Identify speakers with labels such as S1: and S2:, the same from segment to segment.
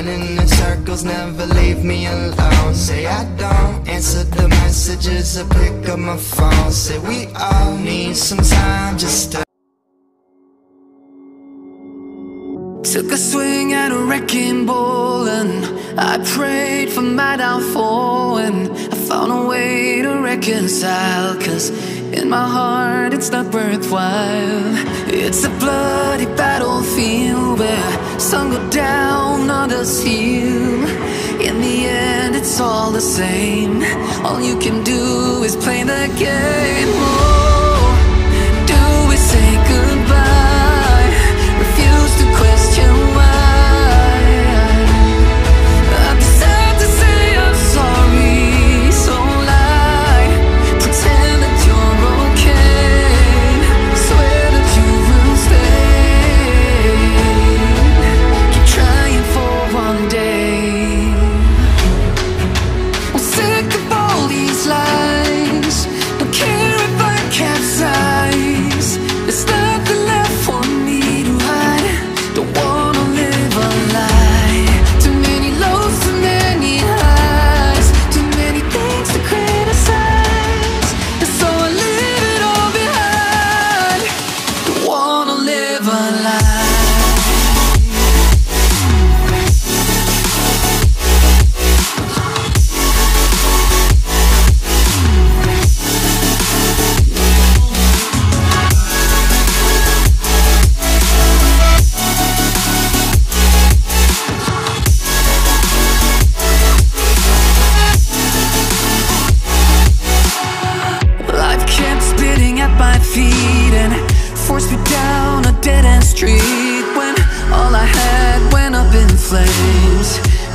S1: Running in circles, never leave me alone. Say I don't answer the messages or pick up my phone. Say we all need some time just to
S2: Took a swing at a wrecking ball and I prayed for my downfall and I found a way to reconcile. Cause in my heart it's not worthwhile. It's a bloody battlefield where some go down, heal. In the end it's all the same. All you can do is play the game feet and forced me down a dead end street when all I had went up in flames,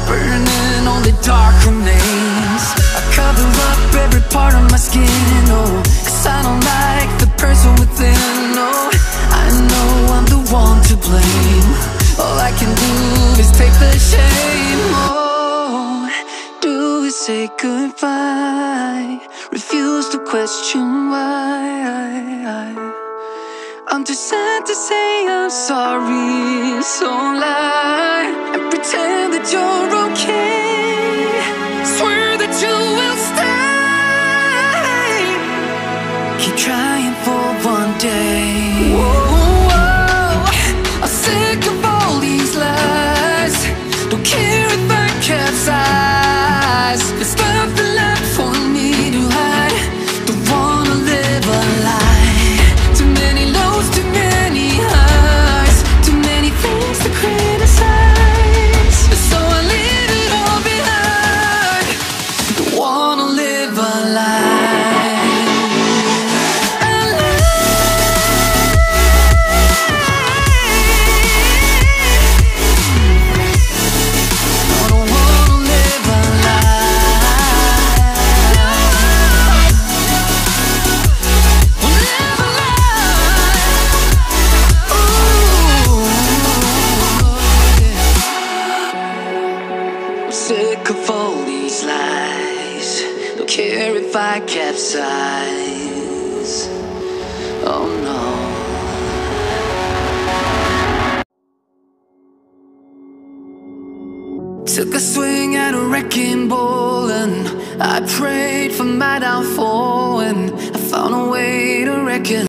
S2: burning only dark remains. I cover up every part of my skin, oh, cause I don't like the person goodbye? Refuse to question why. I'm too sad to say I'm sorry, so lie and pretend that you're lies. Don't care if I capsize. Oh no. Took a swing at a wrecking ball and I prayed for my downfall and I found a way to reckon.